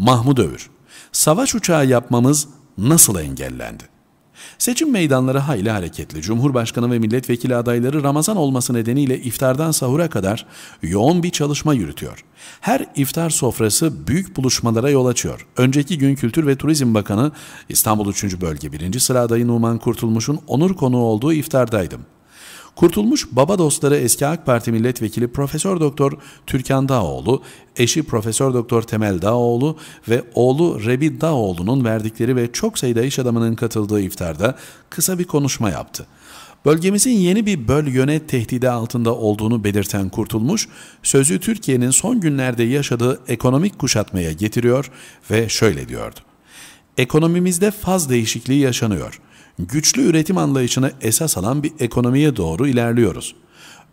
Mahmud Övür, savaş uçağı yapmamız nasıl engellendi? Seçim meydanları hayli hareketli. Cumhurbaşkanı ve milletvekili adayları Ramazan olması nedeniyle iftardan sahura kadar yoğun bir çalışma yürütüyor. Her iftar sofrası büyük buluşmalara yol açıyor. Önceki gün Kültür ve Turizm Bakanı İstanbul 3. Bölge 1. sıra adayı Numan Kurtulmuş'un onur konuğu olduğu iftardaydım. Kurtulmuş baba dostları eski AK Parti milletvekili Profesör Doktor Türkan Dağoğlu, eşi Profesör Doktor Temel Dağoğlu ve oğlu Rebi Dağoğlu'nun verdikleri ve çok sayıda iş adamının katıldığı iftarda kısa bir konuşma yaptı. Bölgemizin yeni bir böl yönet tehdidi altında olduğunu belirten Kurtulmuş, sözü Türkiye'nin son günlerde yaşadığı ekonomik kuşatmaya getiriyor ve şöyle diyordu. Ekonomimizde faz değişikliği yaşanıyor güçlü üretim anlayışını esas alan bir ekonomiye doğru ilerliyoruz.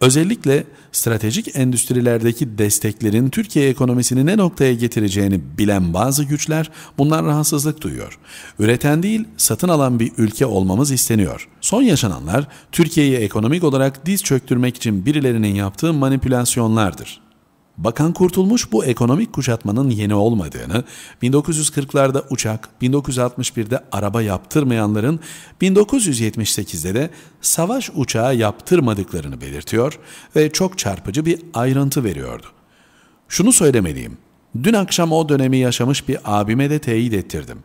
Özellikle stratejik endüstrilerdeki desteklerin Türkiye ekonomisini ne noktaya getireceğini bilen bazı güçler bundan rahatsızlık duyuyor. Üreten değil, satın alan bir ülke olmamız isteniyor. Son yaşananlar Türkiye'yi ekonomik olarak diz çöktürmek için birilerinin yaptığı manipülasyonlardır. Bakan Kurtulmuş bu ekonomik kuşatmanın yeni olmadığını, 1940'larda uçak, 1961'de araba yaptırmayanların 1978'de de savaş uçağı yaptırmadıklarını belirtiyor ve çok çarpıcı bir ayrıntı veriyordu. Şunu söylemeliyim, dün akşam o dönemi yaşamış bir abime de teyit ettirdim.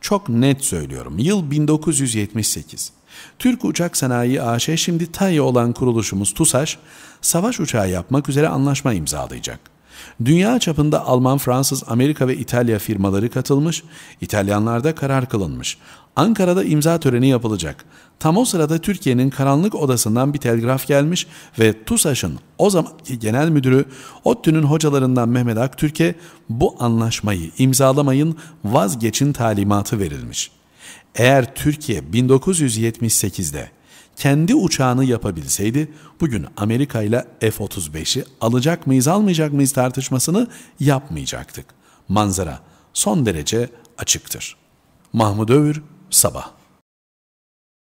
Çok net söylüyorum, yıl 1978. Türk Uçak Sanayi AŞ şimdi TAY olan kuruluşumuz TUSAŞ, savaş uçağı yapmak üzere anlaşma imzalayacak. Dünya çapında Alman, Fransız, Amerika ve İtalya firmaları katılmış, İtalyanlarda karar kılınmış. Ankara'da imza töreni yapılacak. Tam o sırada Türkiye'nin karanlık odasından bir telgraf gelmiş ve TUSAŞ'ın o zamanki genel müdürü ODTÜ'nün hocalarından Mehmet Aktürk'e bu anlaşmayı imzalamayın vazgeçin talimatı verilmiş. Eğer Türkiye 1978'de kendi uçağını yapabilseydi bugün Amerika ile F-35'i alacak mıyız almayacak mıyız tartışmasını yapmayacaktık. Manzara son derece açıktır. Mahmud Övür, Sabah